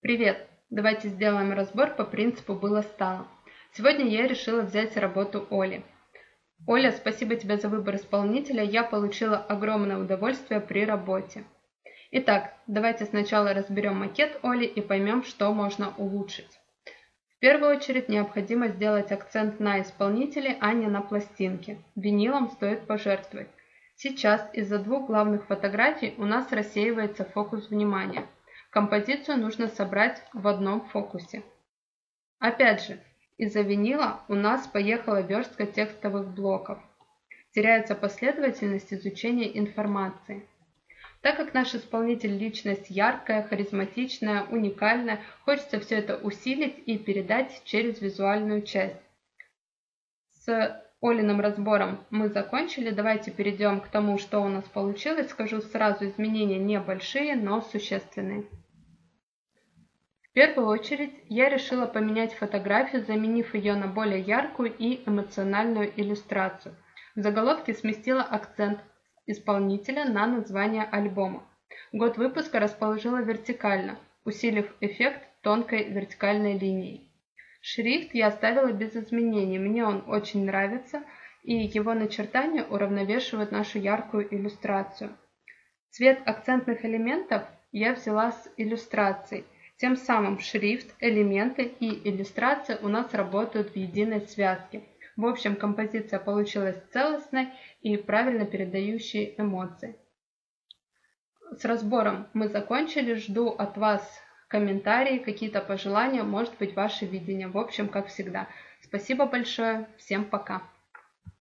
Привет! Давайте сделаем разбор по принципу было-стало. Сегодня я решила взять работу Оли. Оля, спасибо тебе за выбор исполнителя, я получила огромное удовольствие при работе. Итак, давайте сначала разберем макет Оли и поймем, что можно улучшить. В первую очередь необходимо сделать акцент на исполнителе, а не на пластинке. Винилом стоит пожертвовать. Сейчас из-за двух главных фотографий у нас рассеивается фокус внимания – Композицию нужно собрать в одном фокусе. Опять же, из-за винила у нас поехала верстка текстовых блоков. Теряется последовательность изучения информации. Так как наш исполнитель личность яркая, харизматичная, уникальная, хочется все это усилить и передать через визуальную часть. С Олиным разбором мы закончили. Давайте перейдем к тому, что у нас получилось. Скажу сразу, изменения небольшие, но существенные. Первую очередь я решила поменять фотографию, заменив ее на более яркую и эмоциональную иллюстрацию. В заголовке сместила акцент исполнителя на название альбома. Год выпуска расположила вертикально, усилив эффект тонкой вертикальной линией. Шрифт я оставила без изменений, мне он очень нравится, и его начертания уравновешивают нашу яркую иллюстрацию. Цвет акцентных элементов я взяла с иллюстрацией, тем самым шрифт, элементы и иллюстрация у нас работают в единой связке. В общем, композиция получилась целостной и правильно передающей эмоции. С разбором мы закончили. Жду от вас комментарии, какие-то пожелания, может быть, ваше видение. В общем, как всегда. Спасибо большое. Всем пока.